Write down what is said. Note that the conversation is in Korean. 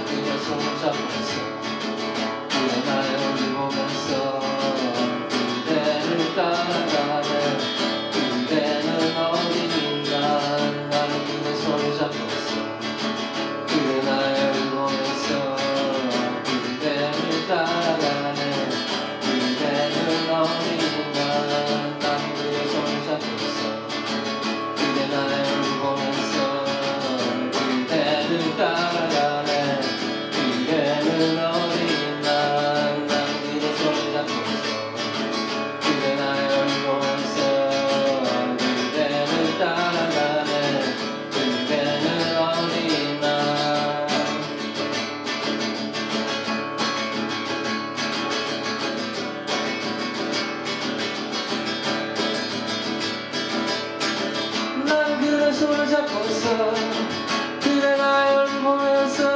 くよそうじゃない 손을 잡고서 그대 나를 보면서